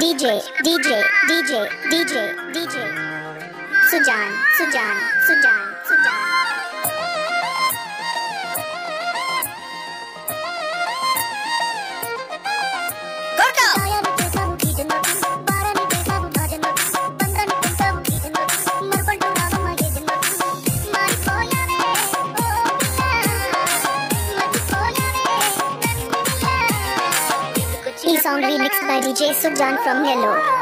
DJ, DJ, DJ, DJ, DJ. Sujan, Sujan, Sujan, song remixed by DJ Subban from Hello.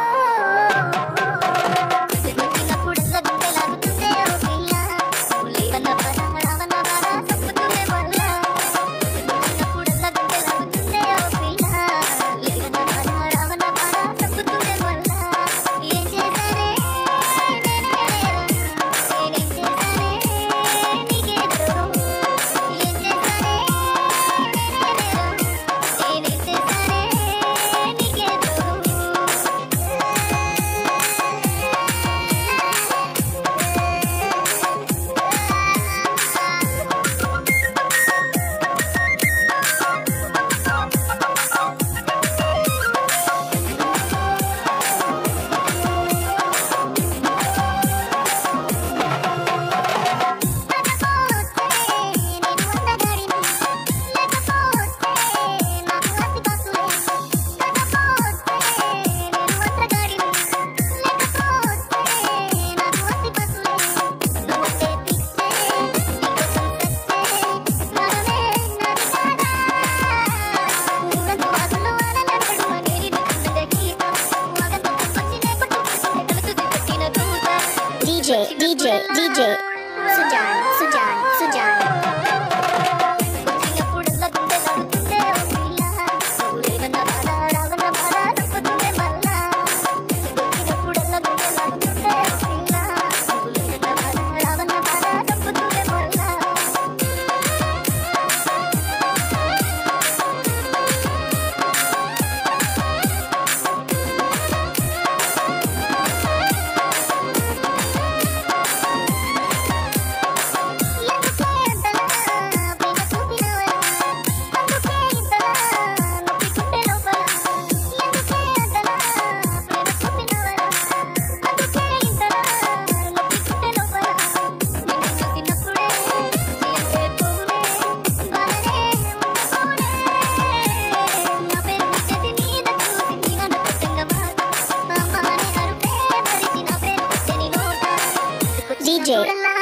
DJ, DJ, DJ. Sujan, Sujan, DJ.